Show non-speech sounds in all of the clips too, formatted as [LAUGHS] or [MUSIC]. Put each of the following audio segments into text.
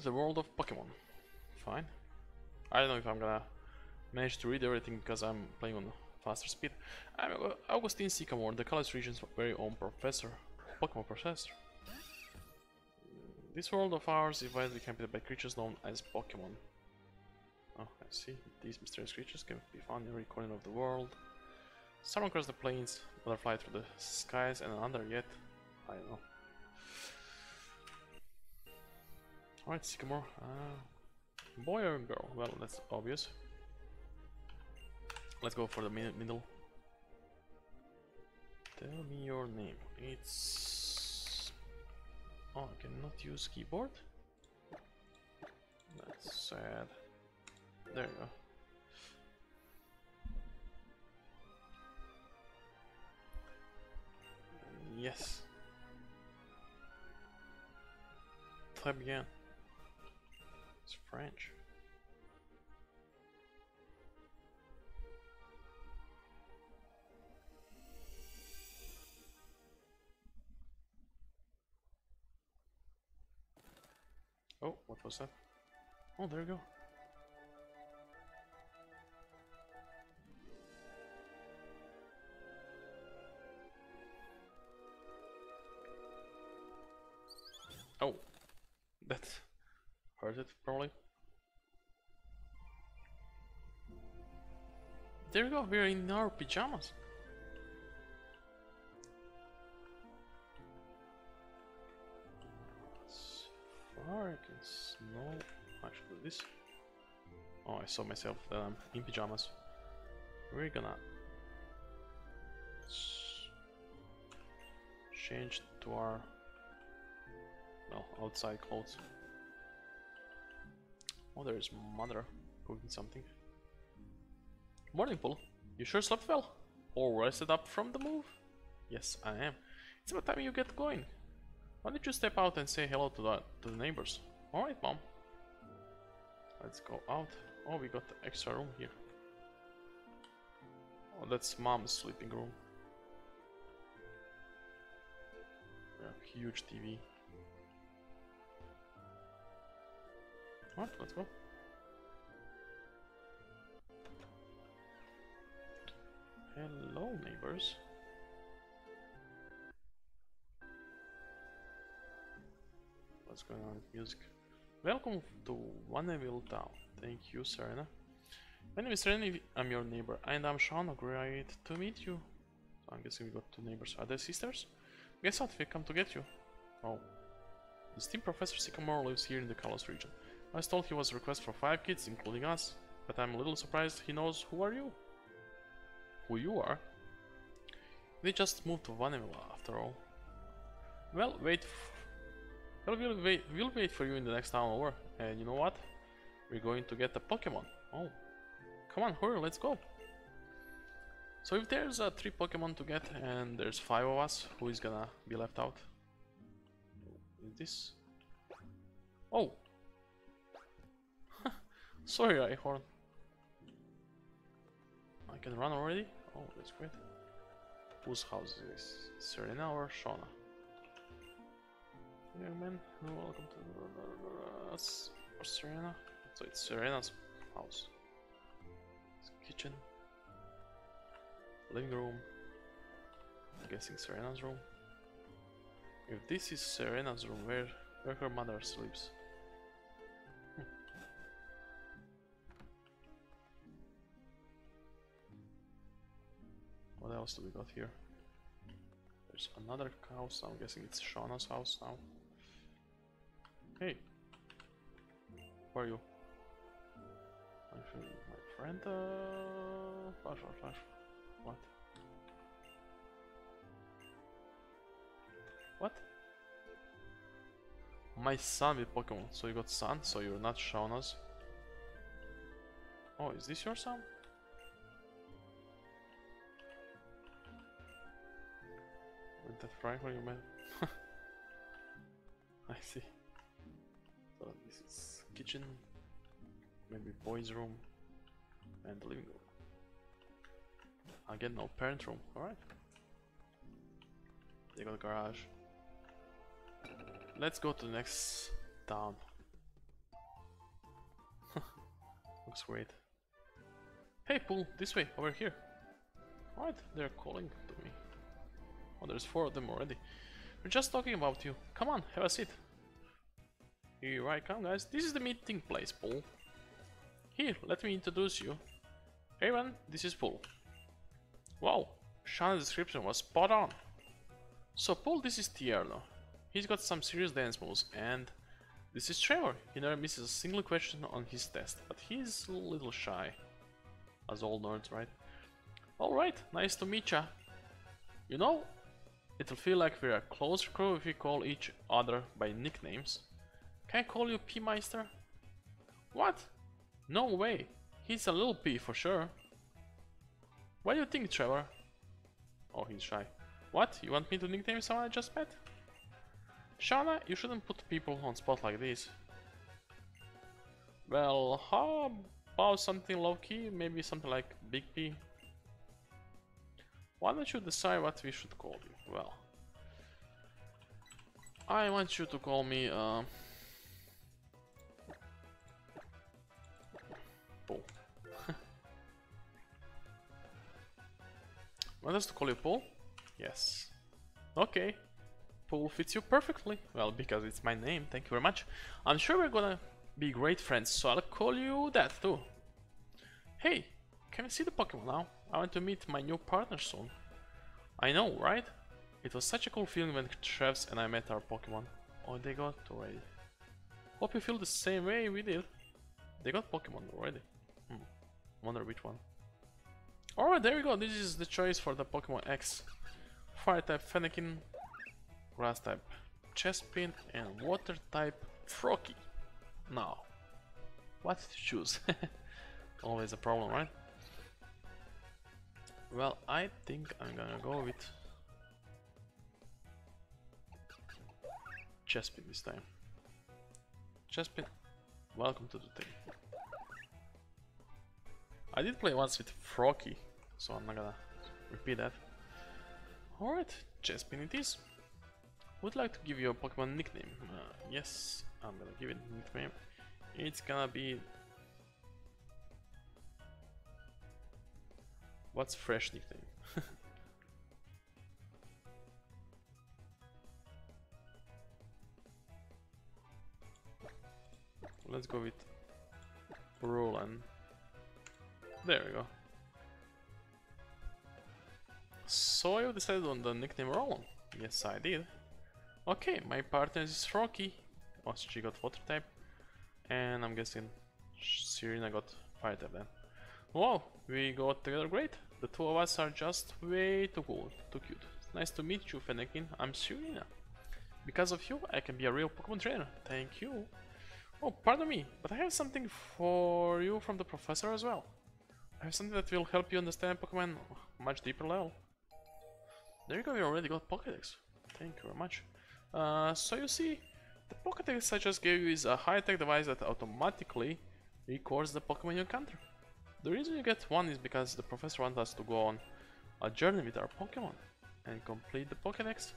To the world of Pokemon. Fine. I don't know if I'm gonna manage to read everything because I'm playing on faster speed. I'm Au- Augustine Sycamore, the Kalos region's very own professor, Pokemon professor. This world of ours is widely inhabited by creatures known as Pokemon. Oh, I see. These mysterious creatures can be found in every corner of the world. Some across the plains, other fly through the skies, and another yet. I don't know. Alright, Sycamore. Uh, boy or girl? Well, that's obvious. Let's go for the middle. Tell me your name. It's. Oh, I cannot use keyboard? That's sad. There you go. Yes. Très bien. It's French. Oh, what was that? Oh, there you go. Probably. There we go, we're in our pajamas. As far I can smell. Actually, this. Oh, I saw myself I'm in pajamas. We're gonna change to our well outside clothes. Oh, there's mother cooking something. Morning, Paul. You sure slept well? Or rested up from the move? Yes, I am. It's about time you get going. Why don't you step out and say hello to the to the neighbors? Alright, mom. Let's go out. Oh, we got the extra room here. Oh, that's mom's sleeping room. Huge TV. Let's go. Hello, neighbors. What's going on music? Welcome to Vaniville Town. Thank you, Serena. My name is Serena, I'm your neighbor, and I'm Sean. Great to meet you. So I'm guessing we got two neighbors. Are they sisters? Guess what? We come to get you. Oh. The esteemed Professor Sycamore lives here in the Kalos region. I was told he was a request for five kids, including us, but I'm a little surprised he knows who are you. Who you are? We just moved to Vanilla after all. Well, wait. Well, we'll wait. We'll wait for you in the next town over. And you know what? We're going to get a Pokemon. Oh, come on, hurry! Let's go. So if there's uh, three Pokemon to get and there's five of us, who is gonna be left out? Is this? Oh, sorry, Rhyhorn. I can run already? Oh, that's great. Whose house is this? Serena or Shauna? Young man, welcome to us or Serena. So it's Serena's house. It's kitchen, living room. I'm guessing Serena's room. If this is Serena's room, where where her mother sleeps? What else do we got here? There's another house. I'm guessing it's Shauna's house now. Hey, who are you? My, fr- my friend. Uh, flash, flash, flash. What? What? My son with Pokemon. So you got son, so you're not Shauna's. Oh, is this your son? With that rifle you meant? I see. So this is kitchen, maybe boys' room, and living room. Again, no parent room. Alright. They got a garage. Let's go to the next town. [LAUGHS] Looks great. Hey, Pool, this way, over here. Alright, they're calling. Oh, there's four of them already. We're just talking about you. Come on, have a seat. Here I come, guys. This is the meeting place, Paul. Here, let me introduce you. Hey, everyone, this is Paul. Wow, Shauna's description was spot on. So, Paul, this is Tierno. He's got some serious dance moves, and this is Trevor. He never misses a single question on his test, but he's a little shy. As all nerds, right? Alright, nice to meet ya. You know, it'll feel like we're a close crew if we call each other by nicknames. Can I call you P-Meister? What? No way. He's a little P for sure. What do you think, Trevor? Oh, he's shy. What? You want me to nickname someone I just met? Shauna, you shouldn't put people on spot like this. Well, how about something low-key? Maybe something like Big P? Why don't you decide what we should call you? Well, I want you to call me, uh... Paul. [LAUGHS] want us to call you Paul? Yes. Okay. Paul fits you perfectly. Well, because it's my name, thank you very much. I'm sure we're gonna be great friends, so I'll call you that too. Hey, can I see the Pokemon now? I want to meet my new partner soon. I know, right? It was such a cool feeling when Trevs and I met our Pokemon. Oh, they got already. Hope you feel the same way we did. They got Pokemon already. Hmm. Wonder which one. Alright, there we go. This is the choice for the Pokemon X. Fire type Fennekin, Grass type Chespin, and Water type Froakie. Now, what to choose? [LAUGHS] Always a problem, right? Well, I think I'm gonna go with Chespin this time. Chespin, welcome to the team. I did play once with Froakie, so I'm not gonna repeat that. Alright, Chespin it is. Would like to give you a Pokemon nickname. Uh, yes, I'm gonna give it a nickname. It's gonna be What's fresh nickname? Let's go with Roland. There we go. So you decided on the nickname Roland? Yes, I did. Okay, my partner is Rocky. Oh, she got water type. And I'm guessing Serena got fire type then. Wow, we got together great. The two of us are just way too cool, too cute. Nice to meet you, Fennekin. I'm Serena. Because of you, I can be a real Pokemon trainer. Thank you. Oh, pardon me, but I have something for you from the professor as well. I have something that will help you understand Pokemon much deeper level. There you go, you already got Pokedex. Thank you very much. Uh, so you see, the Pokedex I just gave you is a high-tech device that automatically records the Pokemon you encounter. The reason you get one is because the professor wants us to go on a journey with our Pokemon and complete the Pokédex.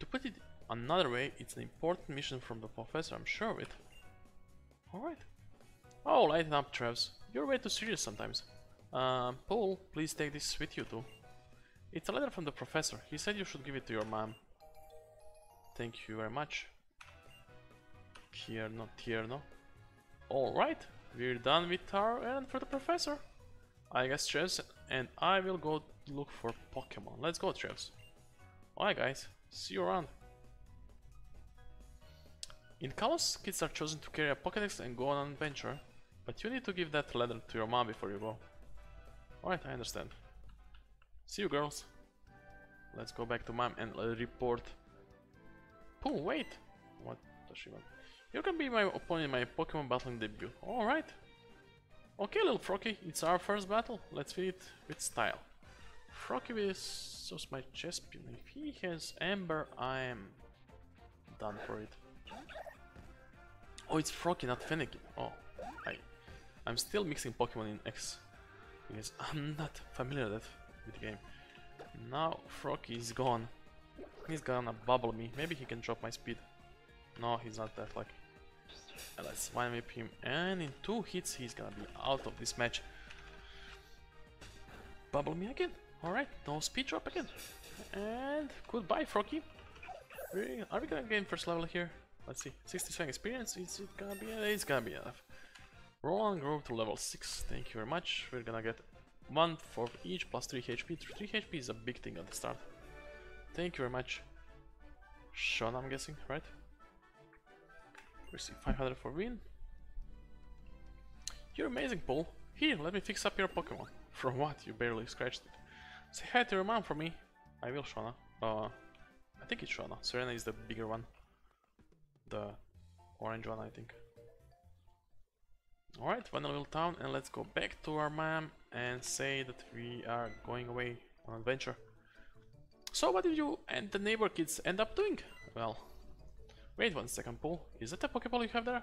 To put it another way, it's an important mission from the professor, I'm sure of it. Alright. Oh, lighten up, Trevs. You're way too serious sometimes. Um, Paul, please take this with you too. It's a letter from the professor. He said you should give it to your mom. Thank you very much. Tierno, Tierno. Alright, we're done with our errand for the professor. I guess Trevs and I will go look for Pokemon. Let's go, Trevs. Alright guys, see you around. In Kalos, kids are chosen to carry a Pokédex and go on an adventure, but you need to give that letter to your mom before you go. Alright, I understand. See you girls. Let's go back to mom and report. Oh, wait! What does she want? You can be my opponent in my Pokemon battling debut. Alright. Okay, little Froakie, it's our first battle. Let's feed it with style. Froakie with my Chespin. If he has Ember, I am done for it. Oh, it's Froakie, not Fennekin. Oh, I, I'm still mixing Pokemon in X because [LAUGHS] I'm not familiar with the game. Now Froakie is gone. He's gonna bubble me. Maybe he can drop my speed. No, he's not that lucky. Let's one whip him, and in two hits he's gonna be out of this match. Bubble me again. Alright, no speed drop again. And goodbye, Froakie. Are we gonna gain first level here? Let's see. 67 experience. Is it gonna be? It's gonna be enough. Roland grow to level 6. Thank you very much. We're gonna get 1 for each plus 3 HP. 3 HP is a big thing at the start. Thank you very much. Sean, I'm guessing, right? Receive 500 for win. You're amazing, Paul. Here, let me fix up your Pokemon. [LAUGHS] From what? You barely scratched it. Say hi to your mom for me. I will, Shauna. Uh, I think it's Shauna. Serena is the bigger one. The orange one, I think. Alright, Vaniville town, and let's go back to our mom and say that we are going away on adventure. So what did you and the neighbor kids end up doing? Well, wait one second, Paul. Is that a Pokeball you have there?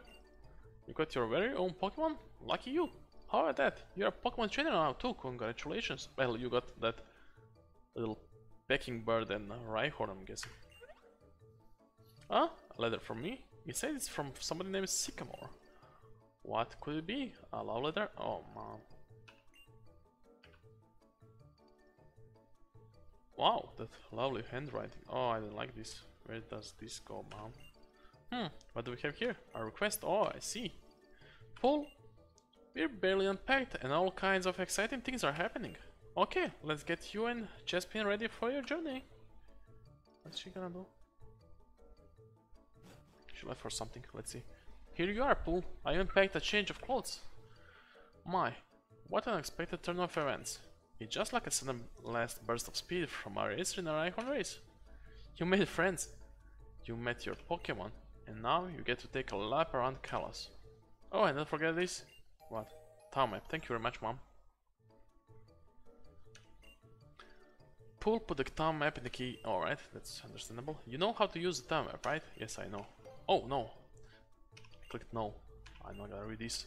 You got your very own Pokemon? Lucky you. How about that? You're a Pokemon trainer now too, congratulations. Well, you got that little pecking bird and Rhyhorn, I'm guessing. Ah, a letter from me? It says it's from somebody named Sycamore. What could it be? A love letter? Oh, man. Wow, that lovely handwriting. Oh, I don't like this. Where does this go, mom? Hmm, what do we have here? A request? Oh, I see. Paul, we're barely unpacked and all kinds of exciting things are happening. Okay, let's get you and Chespin ready for your journey. What's she gonna do? For something, let's see. Here you are, Paul. I unpacked a change of clothes. My, what an unexpected turn of events. It's just like a sudden last burst of speed from our racer in our icon race. You made friends. You met your Pokemon. And now you get to take a lap around Kalos. Oh, and don't forget this. What? Town map. Thank you very much, mom. Pull put the town map in the key. Alright, that's understandable. You know how to use the town map, right? Yes, I know. Oh, no. I clicked no. I'm not gonna read this.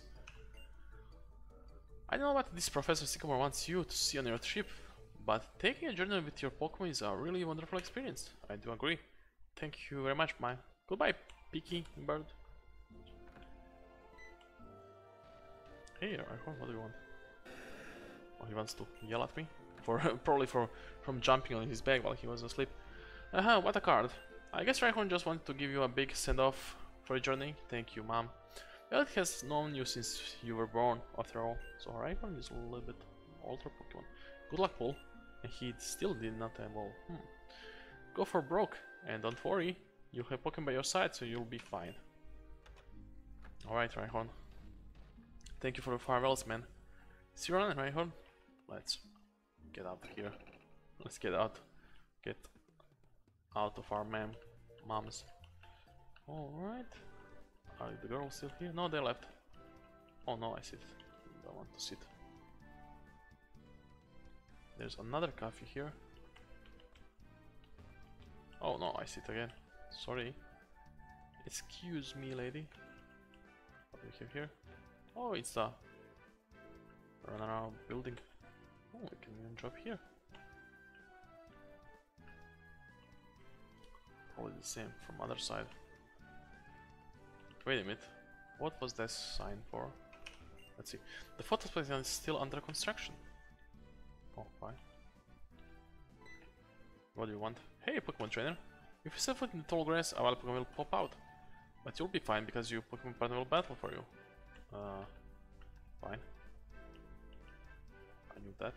I don't know what this Professor Sycamore wants you to see on your trip, but taking a journey with your Pokemon is a really wonderful experience. I do agree. Thank you very much, man. Goodbye, Peaky Bird. Hey, Rhyhorn, what do you want? Oh, he wants to yell at me? For [LAUGHS] Probably for from jumping on his back while he was asleep. Aha, uh -huh, what a card. I guess Rhyhorn just wanted to give you a big send-off for your journey. Thank you, mom. It has known you since you were born, after all, so Rhyhorn is a little bit older Pokemon. Good luck, Paul. And he still did not evolve. Hmm. Go for broke, and don't worry, you have Pokemon by your side, so you'll be fine. Alright, Rhyhorn. Thank you for the farewells, man. See you around, Rhyhorn. Let's get out of here. Let's get out. Get out of our mom moms. Alright. Are the girls still here? No, they left. Oh no, I sit. Don't want to sit. There's another coffee here. Oh no, I sit again. Sorry. Excuse me, lady. What do we have here? Oh, it's a run around building. Oh, we can even drop here. Probably the same from other side. Wait a minute. What was this sign for? Let's see. The photo place is still under construction. Oh, fine. What do you want? Hey, Pokemon trainer. If you step foot in the tall grass, a wild Pokemon will pop out. But you'll be fine because your Pokemon partner will battle for you. Uh, fine. I knew that.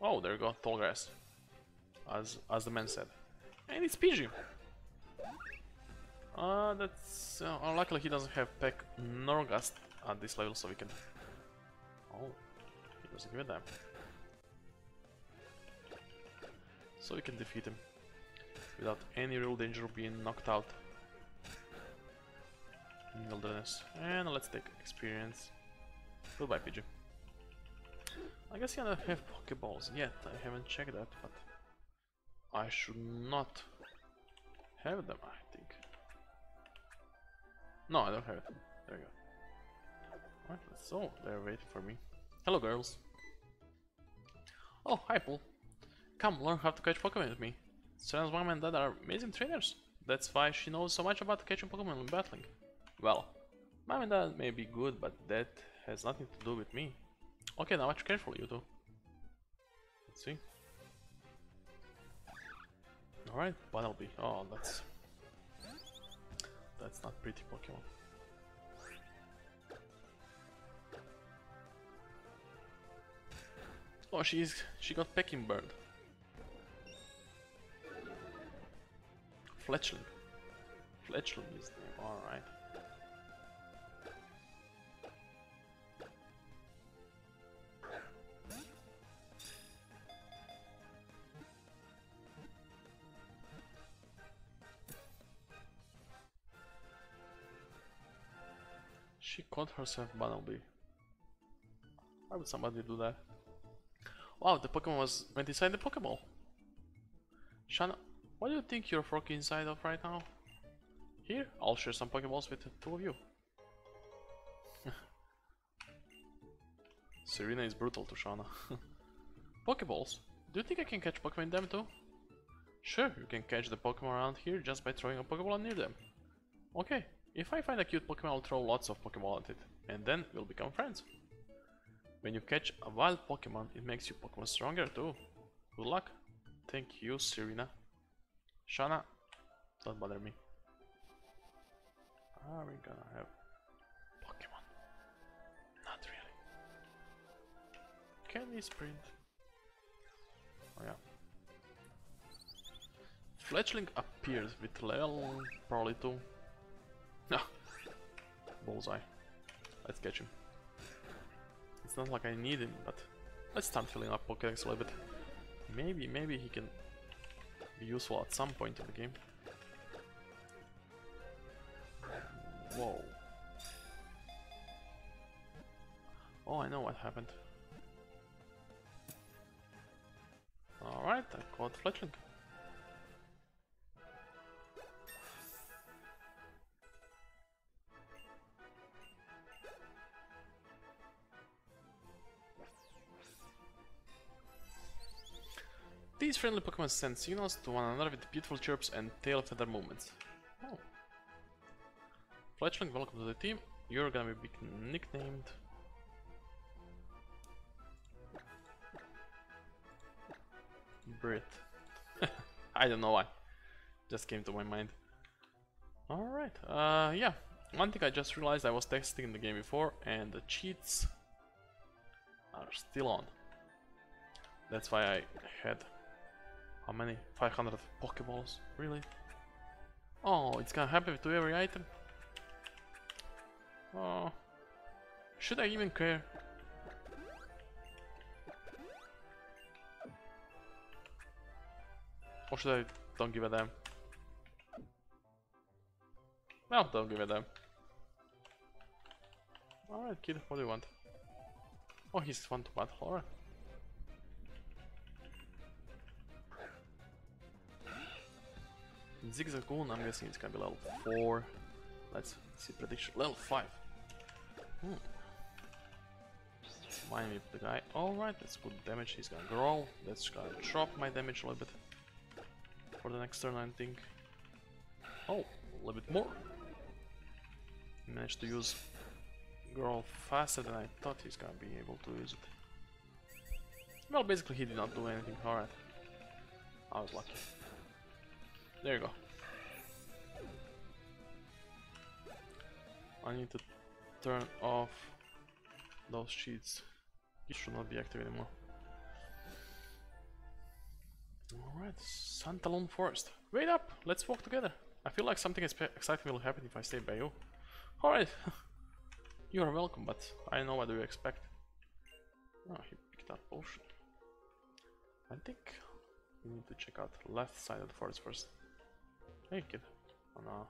Oh, there you go, tall grass. As as the man said. And it's Pidgey. Uh, that's... Uh, unluckily he doesn't have Peck nor Gust at this level, so we can... Oh, he doesn't give a damn. So we can defeat him without any real danger of being knocked out in wilderness. And let's take experience. Goodbye, Pidgey. I guess you don't have Pokeballs yet. I haven't checked that, but I should not have them, I think. No, I don't have it. There you go. Alright, so they're waiting for me. Hello, girls. Oh, hi, Pool. Come, learn how to catch Pokemon with me. Seren's mom and dad are amazing trainers. That's why she knows so much about catching Pokemon and battling. Well, mom and dad may be good, but that has nothing to do with me. Okay, now watch carefully, you two. Let's see. Alright, Bunnelby. Oh, that's... That's not pretty Pokemon. Oh, she's... she got Pecking Bird. Fletchling. Fletchling is the name, alright. Called herself Bunnelby. Why would somebody do that? Wow, the Pokemon was went inside the Pokeball. Shauna, what do you think you're frogging inside of right now? Here, I'll share some Pokeballs with the two of you. [LAUGHS] Serena is brutal to Shauna. [LAUGHS] Pokeballs? Do you think I can catch Pokemon in them too? Sure, you can catch the Pokemon around here just by throwing a Pokeball near them. Okay, if I find a cute Pokemon, I'll throw lots of Pokemon at it, and then we'll become friends. When you catch a wild Pokemon, it makes your Pokemon stronger too. Good luck. Thank you, Serena. Shauna, don't bother me. Are we gonna have Pokemon? Not really. Can we sprint? Oh yeah. Fletchling appears with level probably 2. Bullseye. Let's catch him. It's not like I need him, but let's start filling up Pokédex a little bit. Maybe, maybe he can be useful at some point in the game. Whoa. Oh, I know what happened. Alright, I caught Fletchling. Friendly Pokemon send signals to one another with beautiful chirps and tail feather movements. Oh. Fletchling, welcome to the team. You're gonna be nicknamed... Brit. [LAUGHS] I don't know why. Just came to my mind. Alright, uh, yeah. One thing I just realized I was testing in the game before and the cheats are still on. That's why I had how many? 500 Pokeballs? Really? Oh, it's gonna happen to every item? Oh. Should I even care? Or should I don't give a damn? No, don't give a damn. Alright kid, what do you want? Oh, he's fun to battle, alright. Zigzagoon, I'm guessing it's gonna be level 4. Let's see prediction. Level 5. Hmm. Mind me the guy. Alright, that's good damage. He's gonna grow. That's gonna drop my damage a little bit. For the next turn, I think. Oh, a little bit more. Managed to use grow faster than I thought he's gonna be able to use it. Well, basically he did not do anything. Alright. I was lucky. There you go. I need to turn off those sheets. It should not be active anymore. Alright, Santalune Forest. Wait up! Let's walk together. I feel like something exciting will happen if I stay by you. Alright. [LAUGHS] you are welcome, but I know what you expect. Oh, he picked up potion. I think we need to check out left side of the forest first tänker. Han No. Uh,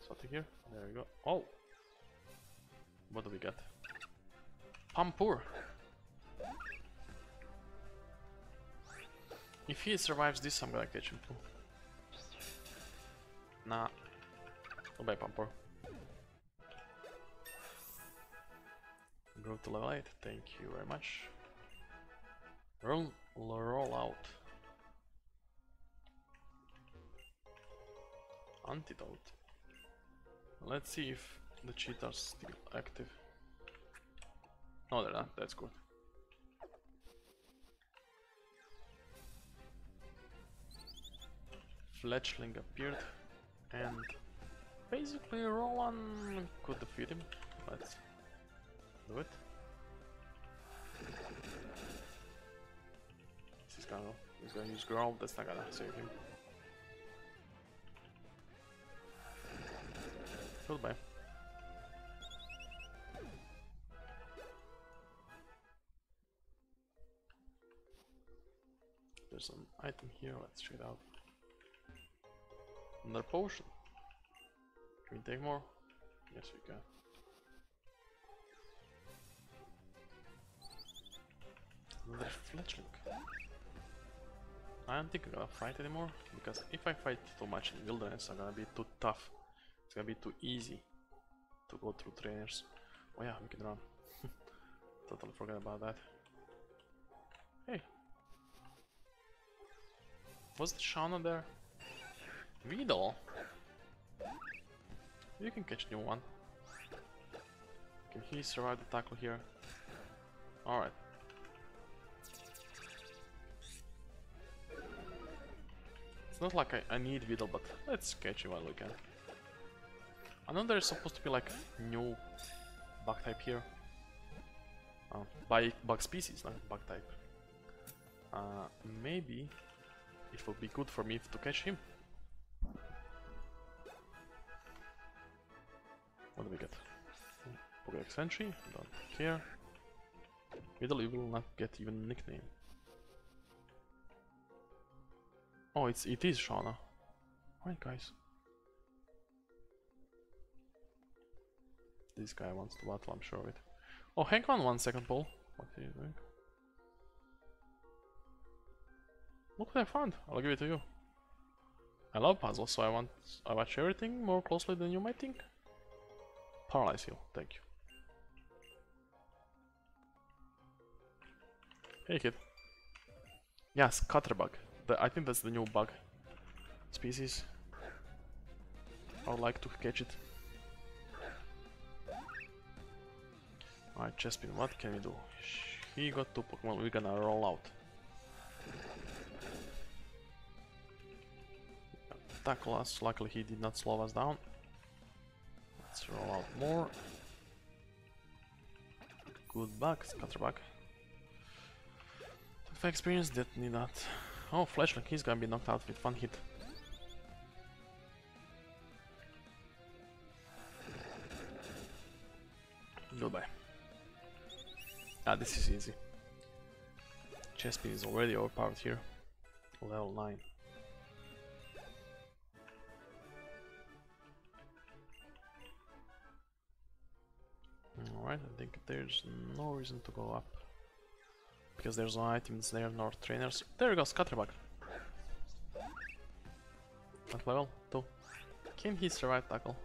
Something here. There we go. Oh! What do we get? Panpour! If he survives this, I'm gonna catch him too. Nah. Goodbye, Panpour. Go to level 8, thank you very much. Roll, roll out. Antidote. Let's see if the cheats are still active. No, they're not, that's good. Fletchling appeared and basically Roland could defeat him. Let's do it. He's gonna he's gonna use growl, that's not gonna save him. Goodbye. There's an item here, let's check it out. Another potion. Can we take more? Yes, we can. Another fletchling. I don't think I'm gonna fight anymore, because if I fight too much in wilderness, I'm gonna be too tough. It's gonna be too easy to go through trainers. Oh yeah, we can run. [LAUGHS] totally forgot about that. Hey. Was the Shauna there? Weedle? You can catch new one. Can he survive the tackle here? Alright. It's not like I, I need Weedle, but let's catch you while we can. I know there's supposed to be like new bug type here. Oh, by bug species, not bug type. Uh, maybe it would be good for me to catch him. What do we get? Pokedex entry, don't care. Middle you will not get even nickname. Oh, it's it is Shauna. Alright guys. This guy wants to battle, I'm sure of it. Oh, hang on one second, Paul. What are you doing? Look what I found. I'll give it to you. I love puzzles, so I want I watch everything more closely than you might think. Paralyze you. thank you. Hey kid. Yes, Scatterbug. The, I think that's the new bug species. I would like to catch it. Alright, Chespin, what can we do? He got two Pokemon, we're gonna roll out. Tackle us, luckily he did not slow us down. Let's roll out more. Good Scatterbug. If I experience that need that. Oh, Flashlight, he's gonna be knocked out with one hit. This is easy. Chespin is already overpowered here. Level 9. Alright, I think there's no reason to go up. Because there's no items there, nor trainers. There we go, Scatterbug. What level? 2. Can he survive tackle?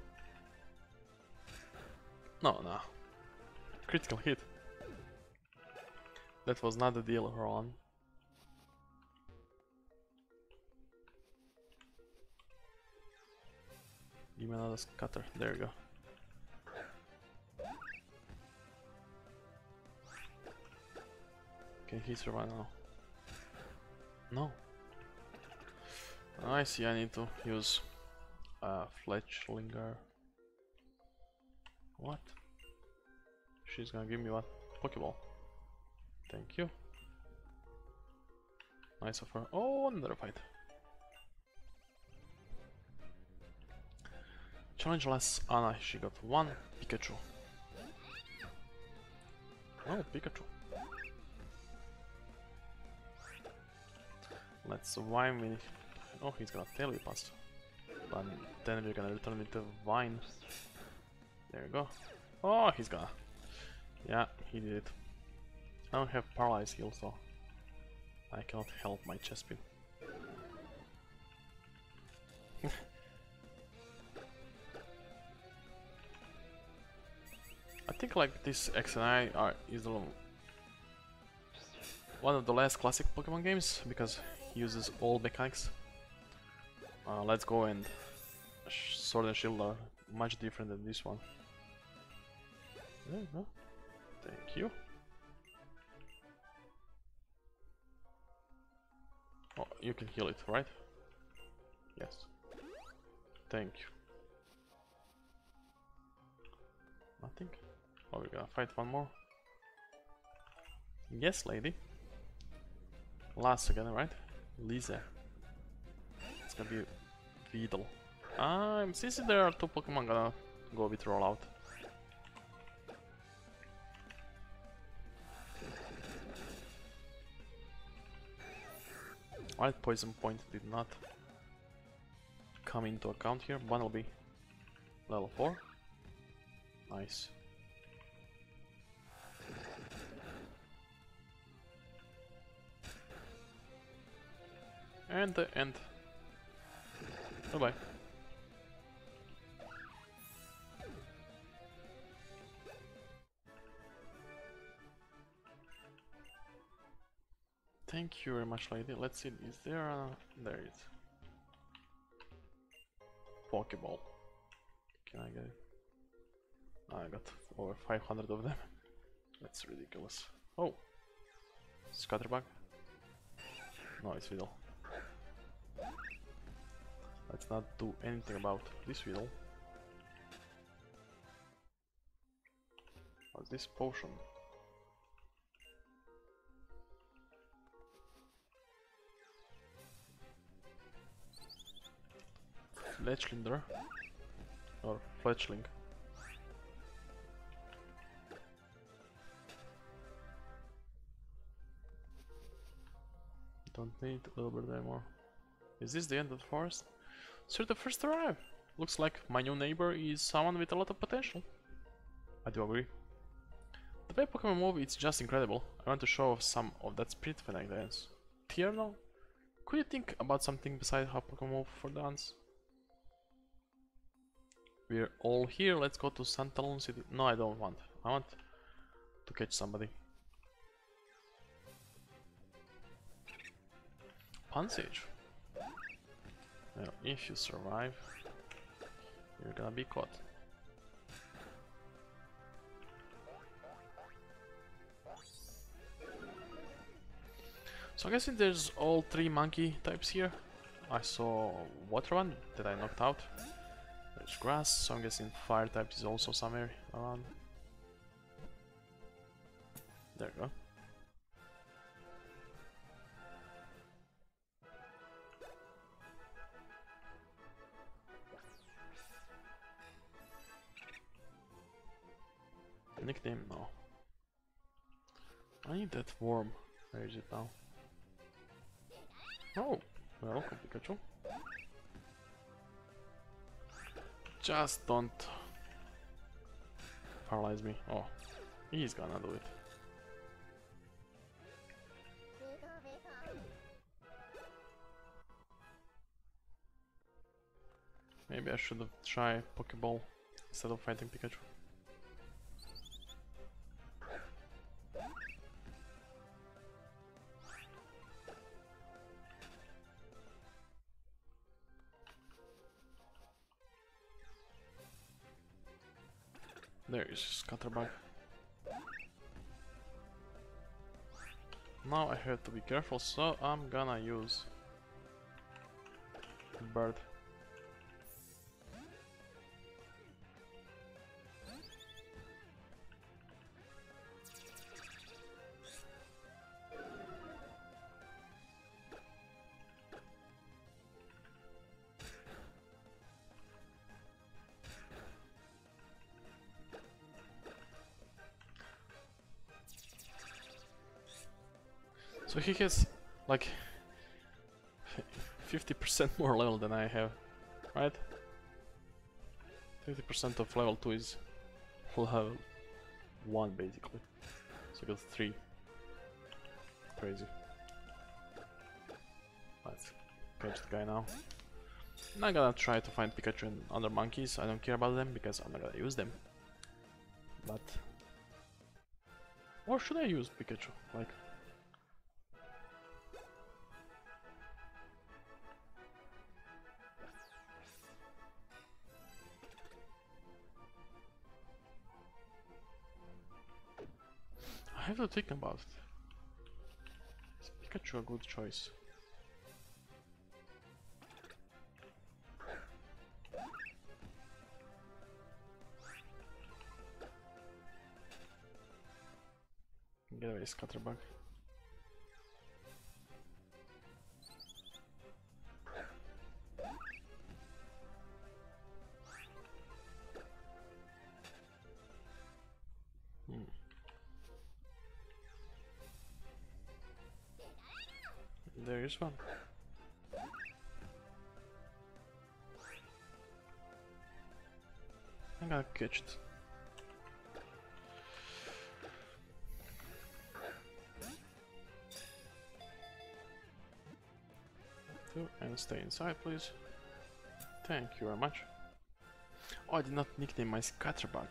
No, no. Critical hit. That was not the deal, Ron. Give me another scatter. There you go. Can he survive now? No. I see, I need to use uh, Fletchlinger. What? She's gonna give me what? Pokeball. Thank you. Nice of her. Oh, another fight. Challenge less Anna, she got one Pikachu. Oh, Pikachu. Let's Vine me. Oh, he's gonna tell you pass. But then we're gonna return it to Vine. There you go. Oh, he's gonna. Yeah, he did it. I don't have paralyzed heal, so I cannot help my Chespin. [LAUGHS] I think like this X and Y are is one of the last classic Pokemon games because it uses all mechanics. Uh, let's go and Sword and Shield are much different than this one. You go. Thank you. You can heal it, right? Yes. Thank you. Nothing? Oh, we're gonna fight one more. Yes, lady. Last again, right? Lisa. It's gonna be Weedle. Um, since there are two Pokemon, gonna go with rollout. White Poison Point did not come into account here. One will be level 4. Nice. And the end. Bye Thank you very much, lady. Let's see, is there a... There it is. Pokeball. Can I get it? Ah, I got over 500 of them. [LAUGHS] That's ridiculous. Oh! Scatterbug? No, it's Weedle. Let's not do anything about this Weedle. What's this potion? Fletchlinder or Fletchling. Don't need a little bit anymore. Is this the end of the forest? Sir, the first arrive. Looks like my new neighbor is someone with a lot of potential. I do agree. The way Pokemon move is just incredible. I want to show off some of that spirit when I dance. Tierno, could you think about something besides how Pokemon move for dance? We're all here, let's go to Santalune City. No, I don't want. I want to catch somebody. Pansage. Well, if you survive, you're gonna be caught. So I'm guessing there's all three monkey types here. I saw water one that I knocked out. There's grass, so I'm guessing fire type is also somewhere around. There we go. Nickname? No. I need that worm. Where is it now? Oh, welcome Pikachu. Just don't paralyze me. Oh, he's gonna do it. Maybe I should have tried Pokeball instead of fighting Pikachu. There is Scatterbug. Now I have to be careful, so I'm gonna use bird. He has like 50% [LAUGHS] more level than I have, right? 50% of level 2 is level 1 basically. So I got 3. Crazy. Let's catch the guy now. I'm not gonna try to find Pikachu and other monkeys. I don't care about them because I'm not gonna use them. But or should I use Pikachu? Like have to think about it. Is Pikachu a good choice? Get away, Scatterbug. There is one. I got catched. Two and stay inside, please. Thank you very much. Oh, I did not nickname my Scatterbug.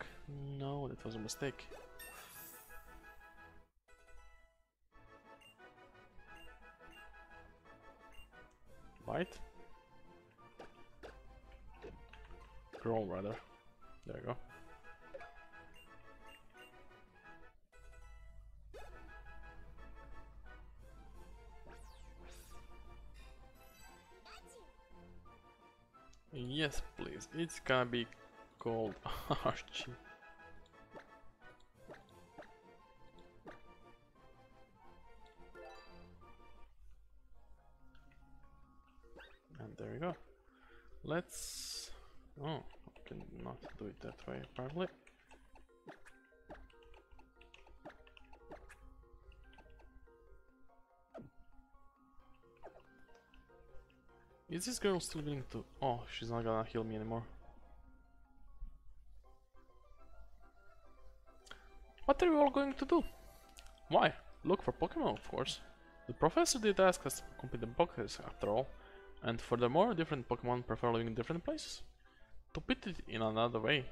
No, that was a mistake. Growl, rather. There you go. Yes, please. It's gonna be called [LAUGHS] Archie. And there we go. Let's... Oh, Cannot do it that way apparently. Is this girl still willing to... Oh, she's not gonna heal me anymore. What are you all going to do? Why? Look for Pokemon, of course. The professor did ask us to complete the Pokédex after all. And furthermore, different Pokemon prefer living in different places. To put it in another way,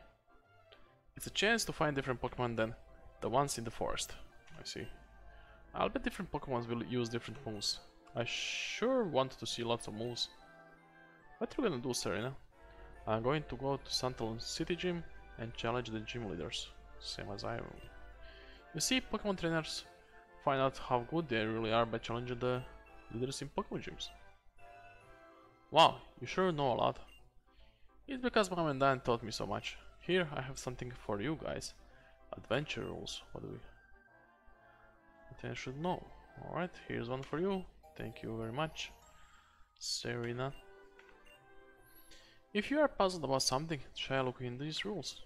it's a chance to find different Pokemon than the ones in the forest. I see. I'll bet different Pokemon will use different moves. I sure want to see lots of moves. What are you gonna do, Serena? I'm going to go to Santalune City Gym and challenge the gym leaders, same as I will. You see, Pokemon trainers find out how good they really are by challenging the leaders in Pokemon gyms. Wow, you sure know a lot. It's because Mom and Dad taught me so much. Here, I have something for you guys. Adventure rules, what do we... I should know. Alright, here's one for you. Thank you very much. Serena. If you are puzzled about something, try looking into these rules.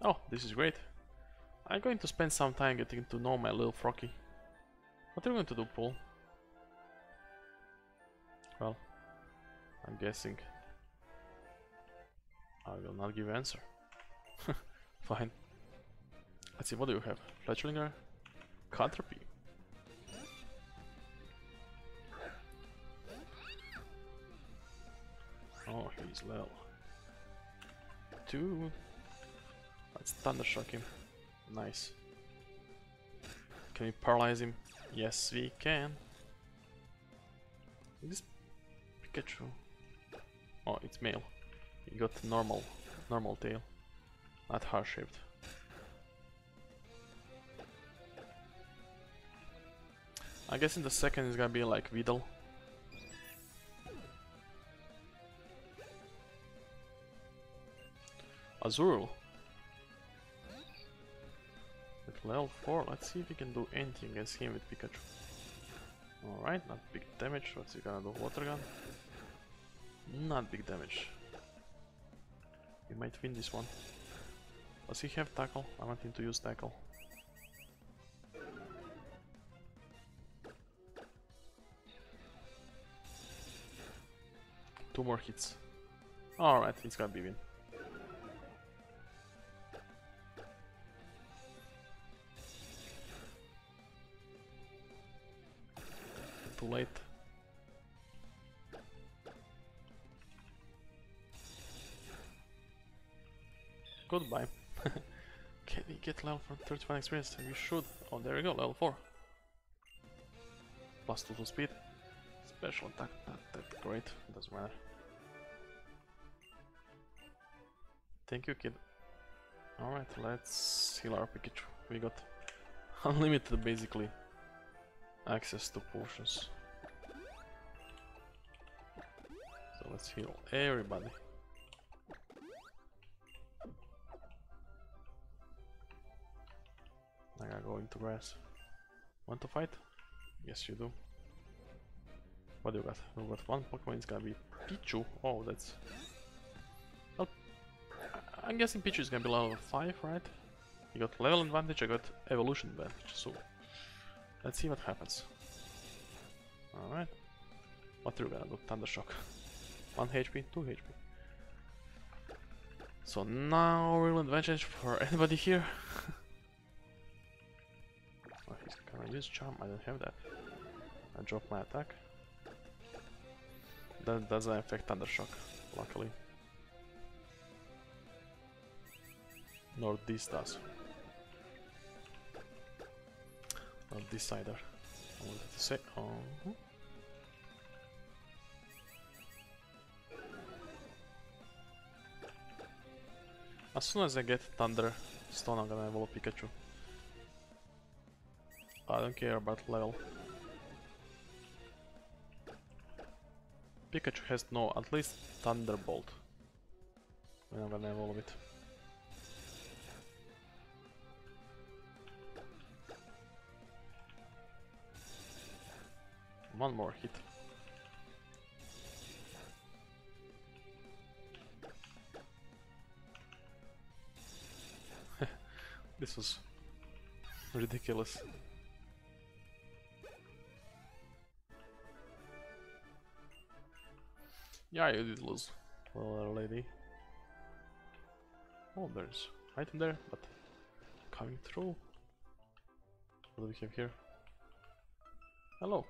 Oh, this is great. I'm going to spend some time getting to know my little Froakie. What are you going to do, Paul? Well, I'm guessing I will not give answer. [LAUGHS] Fine. Let's see, what do you have? Fletchlinger? Caterpie. Oh, he's low. Two. Let's thundershock him. Nice. Can we paralyze him? Yes, we can. This Pikachu. Oh, it's male. He got normal, normal tail, not heart shaped. I guess in the second it's gonna be like Vidal. Azurill. With level 4, let's see if we can do anything against him with Pikachu. Alright, not big damage. What's he gonna do? Water gun? Not big damage. We might win this one. Does he have tackle? I want him to use tackle. Two more hits. Alright, it's gonna be win. Too late. Goodbye. [LAUGHS] Can we get level for 31 experience? We should. Oh, there we go, level 4. Plus 2 to speed. Special attack, not that great, doesn't matter. Thank you, kid. Alright, let's heal our Pikachu. We got [LAUGHS] unlimited, basically, access to potions. So let's heal everybody. I gotta go into grass. Want to fight? Yes, you do. What do you got? You got one Pokemon, it's gonna be Pichu. Oh, that's... Well, I'm guessing Pichu is gonna be level 5, right? You got level advantage, I got evolution advantage, so... Let's see what happens. Alright. What are you gonna do? Thunder Shock. [LAUGHS] 1 HP, 2 HP. So now real advantage for anybody here. [LAUGHS] he's use charm. I don't have that. I dropped my attack. That doesn't affect Thunder Shock, luckily. Nor this does. Not this either. I wanted to say. Oh. As soon as I get Thunder Stone, I'm gonna evolve Pikachu. I don't care about level. Pikachu has no, at least Thunderbolt. I'm gonna evolve it. One more hit. [LAUGHS] This was ridiculous. Yeah, you did lose, little uh, lady. Oh, there's item there, but coming through. What do we have here? Hello.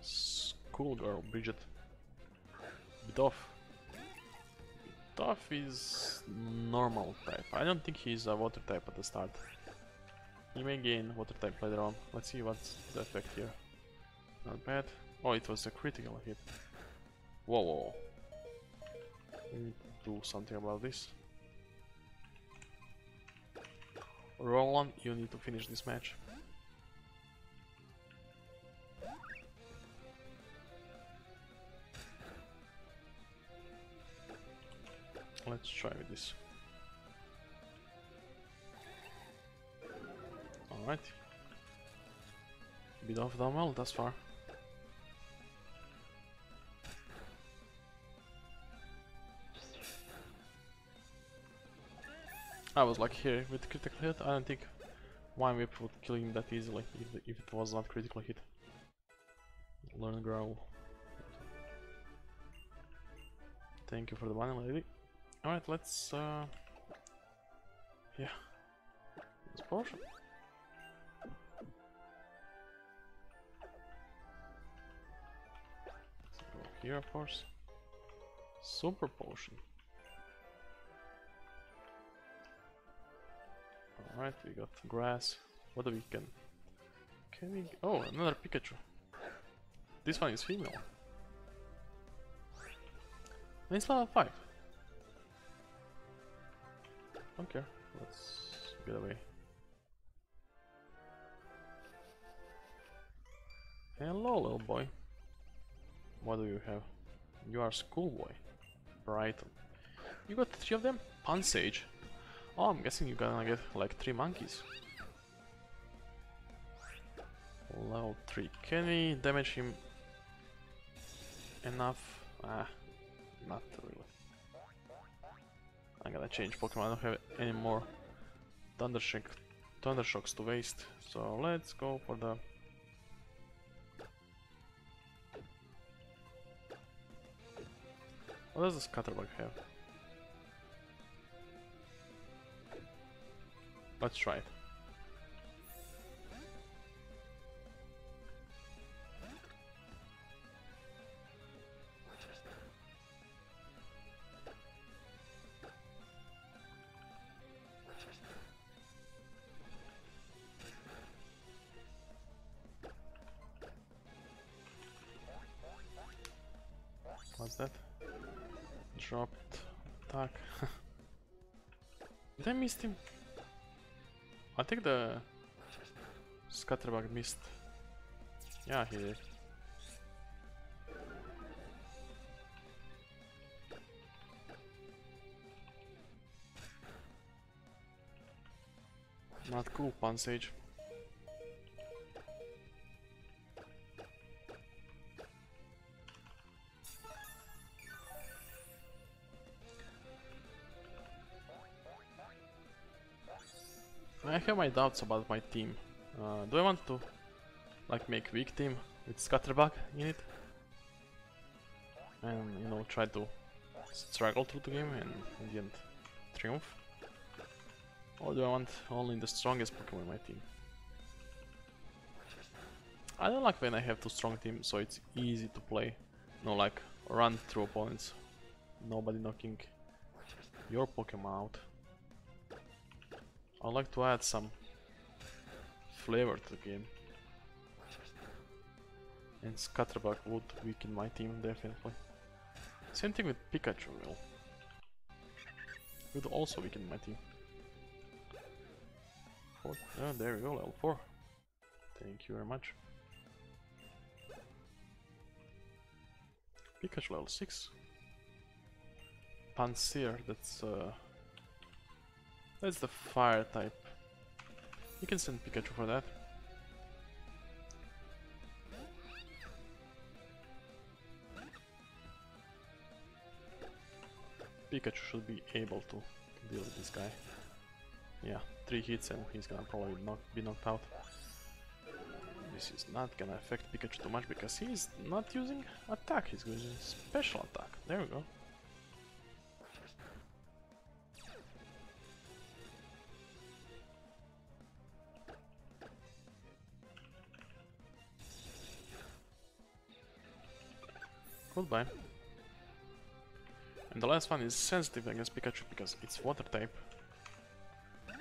Schoolgirl, Bridget. Bidoof. Is normal type. I don't think he's a water type at the start. He may gain water type later on. Let's see what's the effect here. Not bad. Oh, it was a critical hit. Whoa, whoa. We need to do something about this. Roland, you need to finish this match. Let's try with this. Alright. Bit done well thus far. I was like here with critical hit, I don't think one whip would kill him that easily if, if it was not critical hit. Learn growl. Thank you for the money, lady. Alright, let's uh yeah. This go here of course. Super potion. Alright, we got grass. What do we can can we oh another Pikachu. This one is female. And it's level 5. Don't care. Let's get away. Hello, little boy. What do you have? You are schoolboy. Brighton. You got three of them? Pansage. Oh, I'm guessing you're gonna get like three monkeys. Level 3. Can we damage him enough? Ah, not really. I'm gonna change Pokemon, I don't have any more Thundershock, Thundershocks to waste. So let's go for the... What does the Scatterbug have? Let's try it. What's that? Dropped attack. [LAUGHS] Did I miss him? Think the Scatterbug missed. Yeah, he did. Not cool, Pansage. Have my doubts about my team. Uh, do I want to like make weak team with Scatterbug in it? And you know try to struggle through the game and in the end triumph? Or do I want only the strongest Pokemon in my team? I don't like when I have two strong teams so it's easy to play. No like run through opponents. Nobody knocking your Pokemon out. I'd like to add some flavor to the game. And Scatterbug would weaken my team definitely. Same thing with Pikachu will. Would also weaken my team. Four. Oh, there we go, level 4. Thank you very much. Pikachu level 6. Pansear, that's uh, that's the fire type. You can send Pikachu for that. Pikachu should be able to deal with this guy. Yeah, three hits and he's gonna probably not be knocked out. This is not gonna affect Pikachu too much because he's not using attack, he's using special attack. There we go. Goodbye. And the last one is sensitive against Pikachu because it's water type.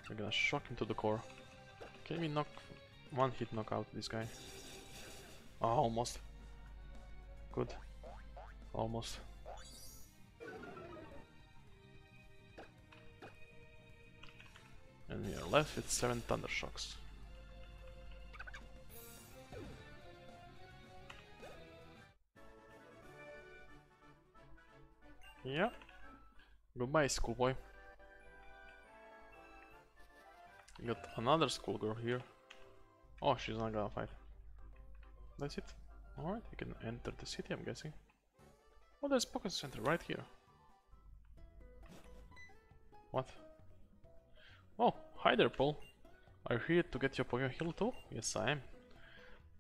We're gonna shock him to the core. Can we knock one hit knock out this guy? Oh, almost. Good. Almost. And we are left with 7 Thunder Shocks. Yeah. Goodbye, schoolboy. Got another schoolgirl here. Oh, she's not gonna fight. That's it. Alright, we can enter the city, I'm guessing. Oh, there's Pocket Center right here. What? Oh, hi there, Paul. Are you here to get your Pokemon healed too? Yes, I am.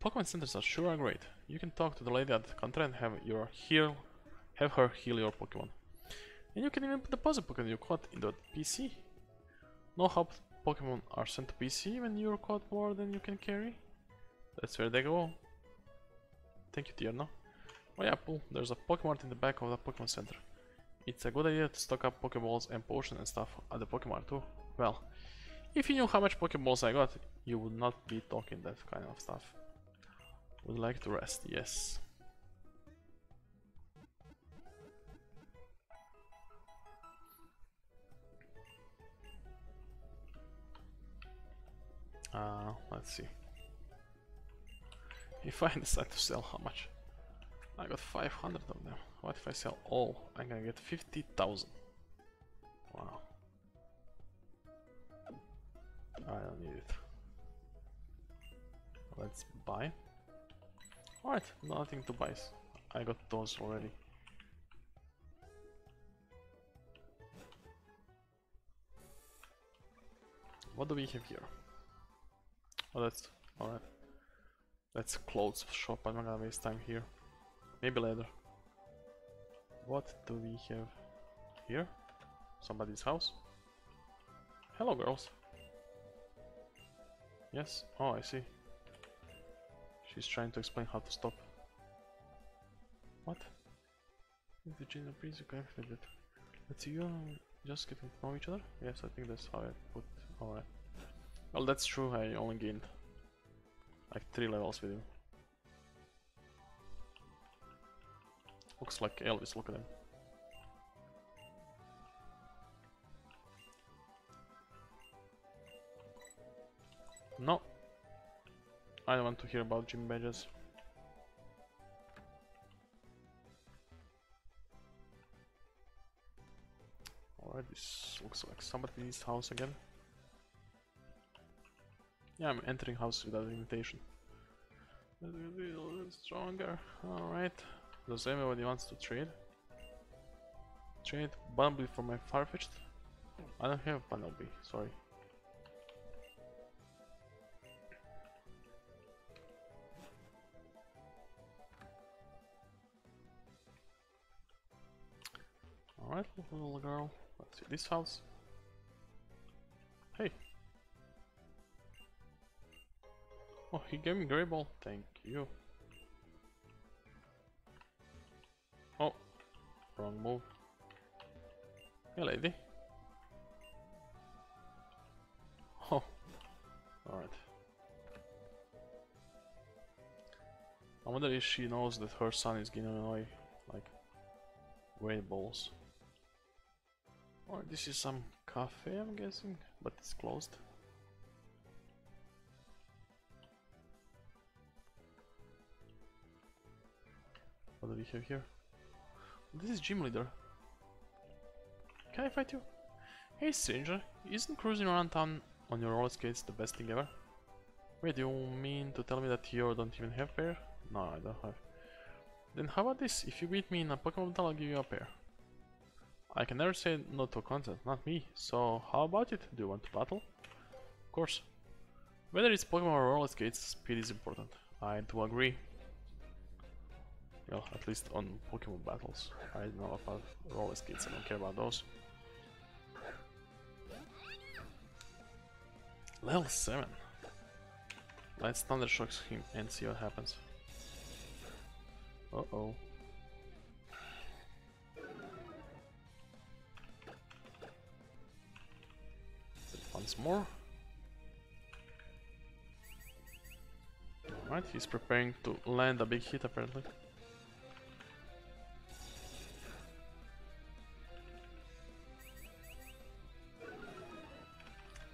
Pokemon centers are sure are great. You can talk to the lady at the counter and have your heal, have her heal your Pokemon. And you can even put deposit Pokemon you caught in the PC. No how Pokemon are sent to PC when you're caught more than you can carry? That's where they go. Thank you, Tierno. Oh yeah, Pool, there's a Pokemon in the back of the Pokemon Center. It's a good idea to stock up Pokeballs and potions and stuff at the Pokemon too. Well, if you knew how much Pokeballs I got, you would not be talking that kind of stuff. Would like to rest, yes. Uh, let's see. If I [LAUGHS] decide to sell, how much? I got 500 of them. What if I sell all? I'm gonna get 50,000. Wow. I don't need it. Let's buy. Alright, nothing to buy. I got those already. What do we have here? Oh, that's alright. That's clothes shop. I'm not gonna waste time here. Maybe later. What do we have here? Somebody's house? Hello, girls. Yes? Oh, I see. She's trying to explain how to stop. What? Virginia, please, you connected it. Let's see, you just getting to know each other? Yes, I think that's how I put. Alright. Well, that's true, I only gained like 3 levels with him. Looks like Elvis, look at him. No. I don't want to hear about gym badges. Alright, this looks like somebody's house again. Yeah, I'm entering house without invitation. That will be a little stronger. Alright. Does anybody wants to trade? Trade Bunnelby for my Farfetch'd? I don't have Bunnelby, sorry. Alright, little girl. Let's see this house. Hey. Oh, he gave me Great Ball. Thank you. Oh, wrong move. Hey, lady. Oh, alright. I wonder if she knows that her son is away, like, Great Balls. Or this is some cafe, I'm guessing, but it's closed. What do we have here? This is gym leader. Can I fight you? Hey stranger, isn't cruising around town on your roller skates the best thing ever? Wait, do you mean to tell me that you don't even have pair? No, I don't have. Then how about this? If you beat me in a Pokemon battle, I'll give you a pair. I can never say no to a contest, not me. So how about it? Do you want to battle? Of course. Whether it's Pokemon or roller skates, speed is important. I do agree. Well, at least on Pokemon battles. I know about roller skates, I don't care about those. Level 7. Let's Thundershock him and see what happens. Uh oh. Once more. Right, he's preparing to land a big hit apparently.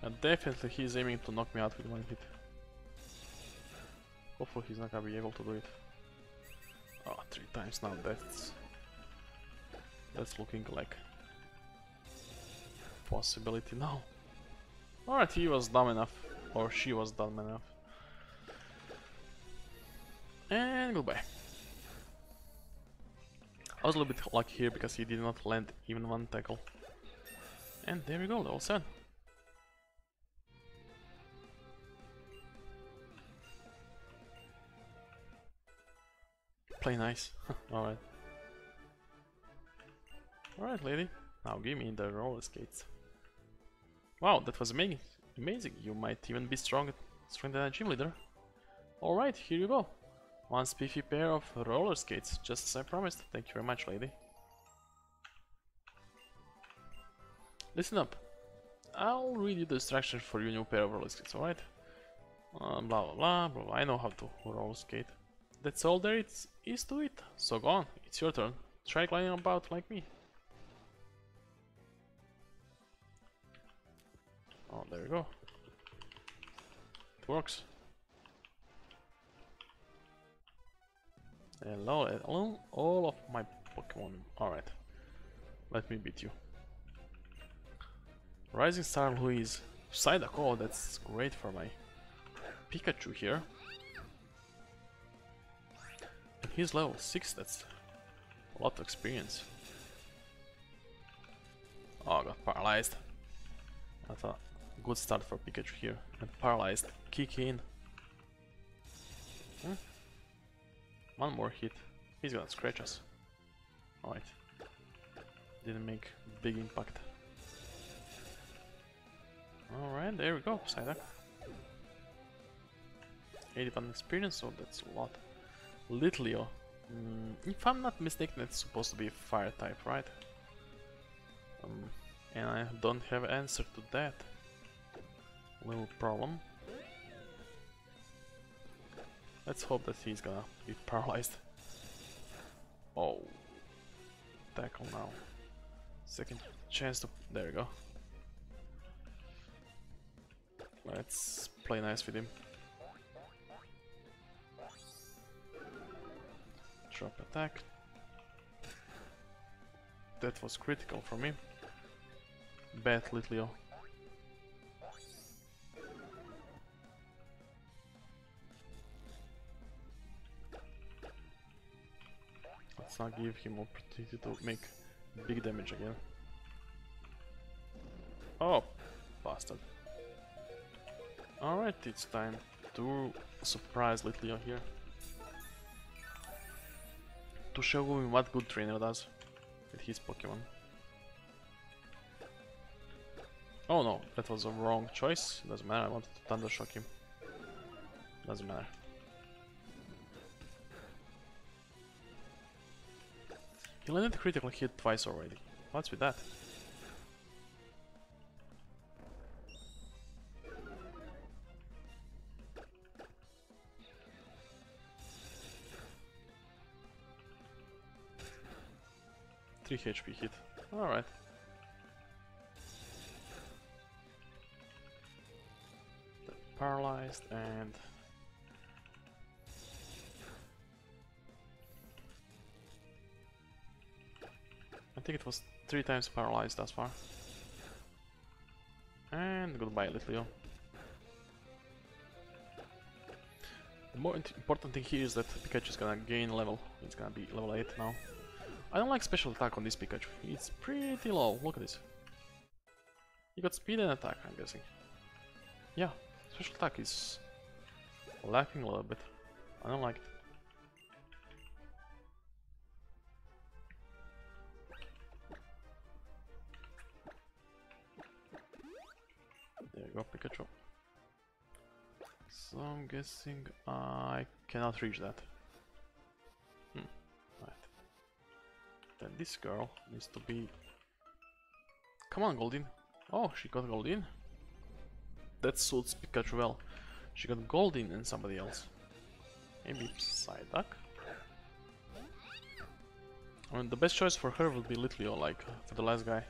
And definitely he's aiming to knock me out with one hit. Hopefully he's not gonna be able to do it. Oh, three times now, that's... That's looking like... Possibility now. Alright, he was dumb enough. Or she was dumb enough. And goodbye. I was a little bit lucky here because he did not land even one tackle. And there we go, level 7. Play nice. [LAUGHS] Alright. Alright, lady. Now give me the roller skates. Wow, that was amazing. Amazing. You might even be strong, stronger than a gym leader. Alright, here you go. One spiffy pair of roller skates, just as I promised. Thank you very much, lady. Listen up. I'll read you the instructions for your new pair of roller skates, alright? Uh, blah, blah blah blah I know how to roller skate. That's all there is, is to it. So go on, it's your turn. Try gliding about like me. Oh, there you go. It works. Hello, hello, all of my Pokemon. Alright. Let me beat you. Rising Star Louise. Psyduck, oh, that's great for my Pikachu here. He's level 6, that's a lot of experience. Oh, got paralyzed. That's a good start for Pikachu here. And paralyzed. Kick in. Hmm? One more hit. He's gonna scratch us. Alright. Didn't make big impact. Alright, there we go, Psyduck. 81 experience, so that's a lot. Litleo. Mm, if I'm not mistaken, it's supposed to be fire type, right? Um, and I don't have answer to that. Little problem. Let's hope that he's gonna be [LAUGHS] paralyzed. Oh, tackle now. Second chance to... There you go. Let's play nice with him. Drop attack. That was critical for me. Bad Litleo. Let's not give him opportunity to make big damage again. Oh, bastard. Alright, it's time to surprise Litleo here. To show him what good trainer does with his Pokemon. Oh no, that was a wrong choice. Doesn't matter, I wanted to Thunder Shock him. Doesn't matter. He landed critical hit twice already. What's with that? Three HP hit. Alright. Paralyzed and I think it was three times paralyzed thus far. And goodbye, Litleo. The more important thing here is that Pikachu is gonna gain level. It's gonna be level 8 now. I don't like special attack on this Pikachu. It's pretty low. Look at this. You got speed and attack, I'm guessing. Yeah, special attack is lacking a little bit. I don't like it. There you go, Pikachu. So I'm guessing I cannot reach that. Then this girl needs to be... Come on, Goldeen. Oh, she got Goldeen. That suits Pikachu well. She got Goldeen and somebody else. Maybe Psyduck? I mean, the best choice for her would be Litleo, like for the last guy.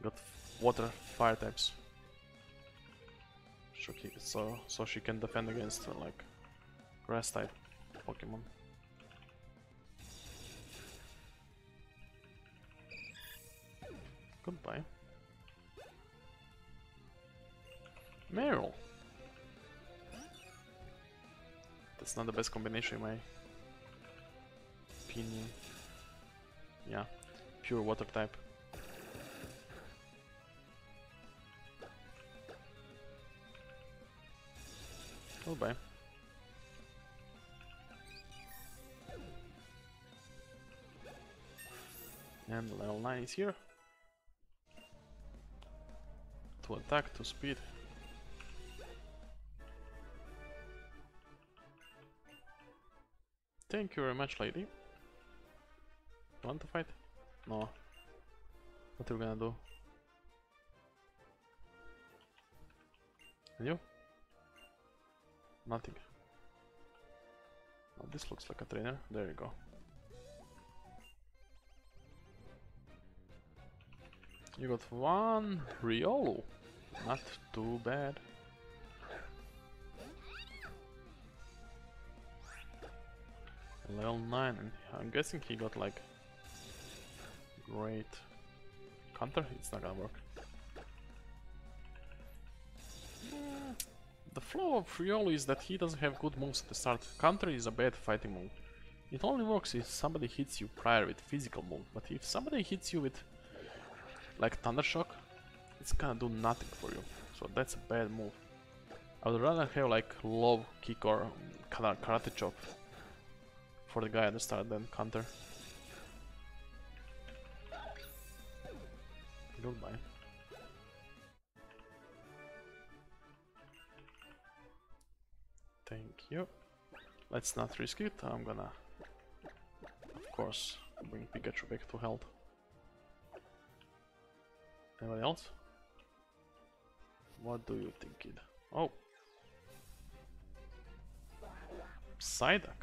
Got water, fire types. So, so, so she can defend against uh, like grass type Pokemon. Goodbye. Marill. That's not the best combination in my opinion. Yeah, pure water type. Goodbye. And level 9 is here. To attack, to speed. Thank you very much, lady. Want to fight? No. What are we gonna do? And you? Nothing. Oh, this looks like a trainer. There you go. You got one Riolu. Not too bad. Level 9, and I'm guessing he got like great counter. It's not gonna work. The flaw of Riolu is that he doesn't have good moves at the start. Counter is a bad fighting move. It only works if somebody hits you prior with physical move, but if somebody hits you with like Thunder Shock, it's gonna do nothing for you. So that's a bad move. I would rather have like low kick or karate chop for the guy at the start than counter. Goodbye. Thank you. Let's not risk it. I'm gonna, of course, bring Pikachu back to health. Anybody else? What do you think, kid? Oh. Psyduck.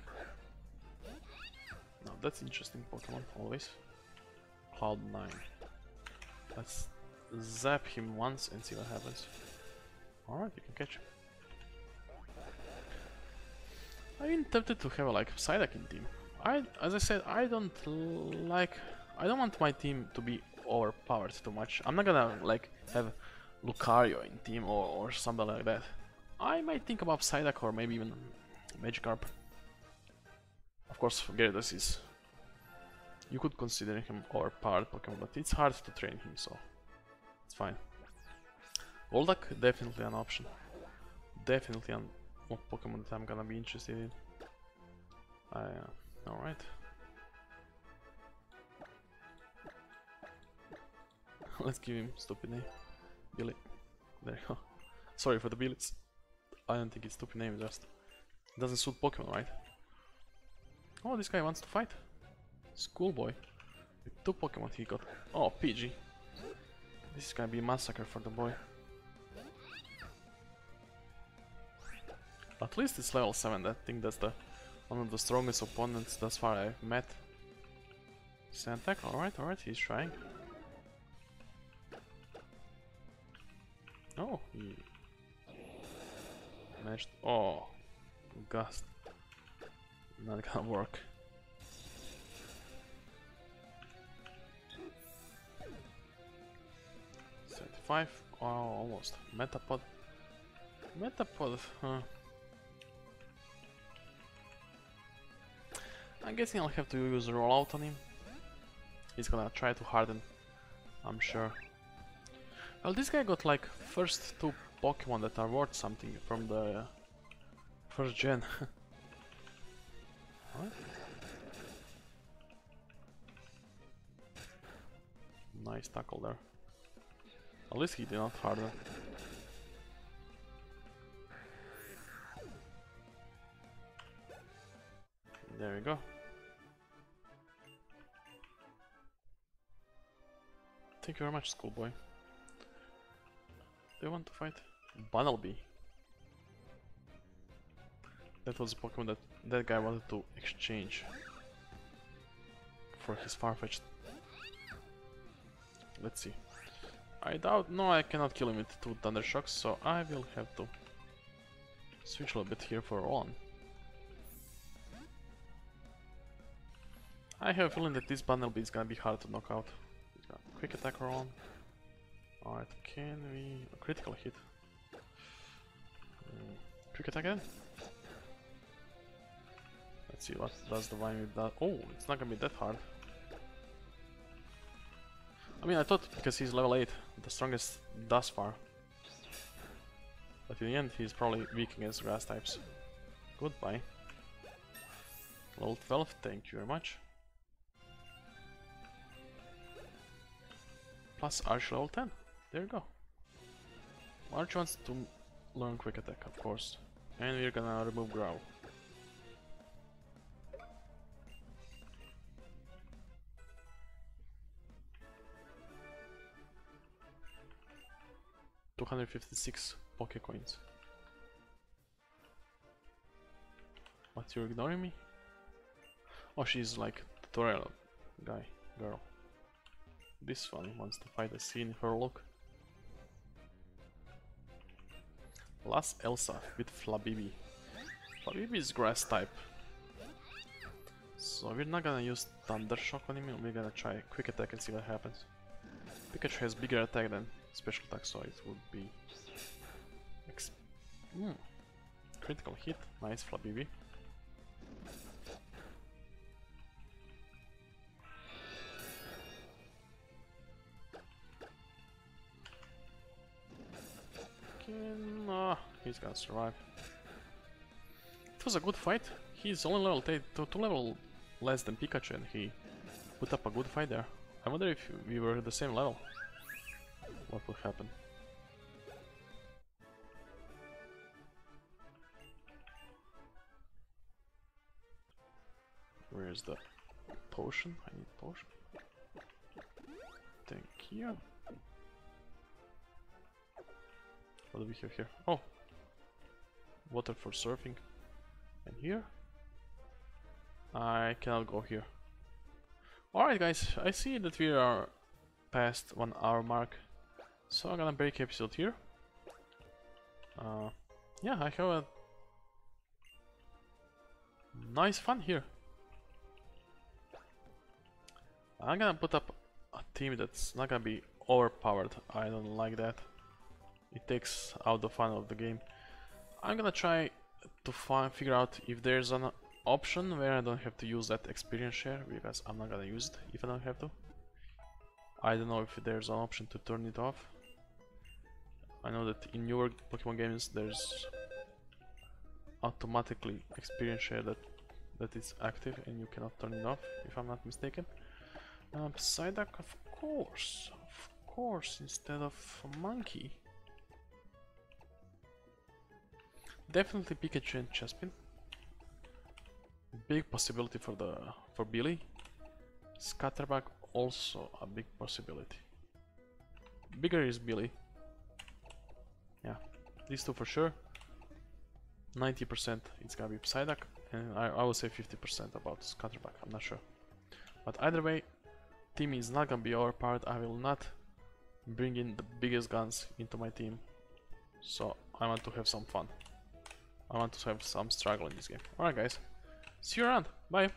Now that's interesting Pokemon, always. Cloud9. Let's zap him once and see what happens. Alright, you can catch him. Been tempted to have a like Psyduck in team. I, as I said, I don't like, I don't want my team to be overpowered too much. I'm not gonna like have Lucario in team or, or something like that. I might think about Psyduck or maybe even Magikarp. Of course, Gyarados is... You could consider him overpowered Pokemon, but it's hard to train him, so it's fine. Golduck, definitely an option. Definitely an Pokemon that I'm gonna be interested in. Uh, Alright. [LAUGHS] Let's give him stupid name. Billy. There you go. [LAUGHS] Sorry for the Billys. I don't think it's stupid name, just it doesn't suit Pokemon, right? Oh, this guy wants to fight. Schoolboy. With two Pokemon he got. Oh, Pidgey. This is gonna be a massacre for the boy. At least it's level 7, I think that's the one of the strongest opponents thus far I've met. Santak, alright, alright, he's trying. Oh, he managed. Oh, Gust. Not gonna work. Seventy-five. Oh, almost. Metapod. Metapod. Huh. I'm guessing I'll have to use rollout on him. He's gonna try to harden. I'm sure. Well, this guy got like first two Pokemon that are worth something from the first gen. [LAUGHS] Nice tackle there. At least he did not harden. There we go. Thank you very much, schoolboy. They want to fight? Bunnelby. That was a Pokemon that that guy wanted to exchange for his Farfetch'd. Let's see. I doubt, no I cannot kill him with two Thunder Shocks, so I will have to switch a little bit here for on. I have a feeling that this Bunnelby is gonna be hard to knock out. Quick attack on. Alright, can we... A critical hit. Mm, quick attack again? Let's see what does the Vine with that. Oh, it's not gonna be that hard. I mean, I thought because he's level 8, the strongest thus far. But in the end, he's probably weak against grass types. Goodbye. Level 12, thank you very much. Plus Arch level 10. There you go. March wants to learn quick attack, of course. And we're gonna remove Growl. Two hundred fifty six Poke coins. What you're ignoring me? Oh she's like tutorial guy, girl. This one wants to fight a scene her look. Last Elsa with Flabébé. Flabébé is grass type. So we're not gonna use Thunder Shock on him, we're gonna try Quick Attack and see what happens. Pikachu has bigger attack than special attack, so it would be... Mm. Critical hit, nice Flabébé. He's gonna survive. It was a good fight. He's only level 2, two level less than Pikachu and he put up a good fight there. I wonder if we were at the same level. What would happen? Where's the potion? I need potion. Thank you. What do we have here? Oh! Water for surfing. And here? I cannot go here. Alright guys, I see that we are past one hour mark. So I'm gonna break episode here. Uh, yeah, I have a nice fun here. I'm gonna put up a team that's not gonna be overpowered. I don't like that. It takes out the fun of the game. I'm gonna try to find figure out if there's an option where I don't have to use that experience share because I'm not gonna use it if I don't have to. I don't know if there's an option to turn it off. I know that in newer Pokemon games there's automatically experience share that that is active and you cannot turn it off if I'm not mistaken. Um, Psyduck, of course, of course, instead of Monkey. Definitely Pikachu and Chespin. Big possibility for the for Billy. Scatterbug also a big possibility. Bigger is Billy. Yeah, these two for sure. 90% it's gonna be Psyduck, and I, I would say 50% about Scatterbug, I'm not sure. But either way, team is not gonna be overpowered, I will not bring in the biggest guns into my team. So I want to have some fun. I want to have some struggle in this game. Alright guys, see you around, bye!